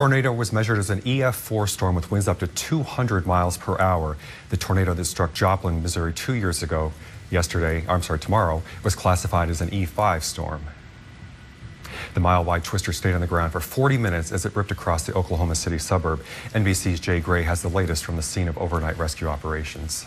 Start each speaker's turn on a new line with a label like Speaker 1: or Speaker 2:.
Speaker 1: Tornado was measured as an EF4 storm with winds up to 200 miles per hour. The tornado that struck Joplin, Missouri two years ago, yesterday, I'm sorry, tomorrow, was classified as an E5 storm. The mile-wide twister stayed on the ground for 40 minutes as it ripped across the Oklahoma City suburb. NBC's Jay Gray has the latest from the scene of overnight rescue operations.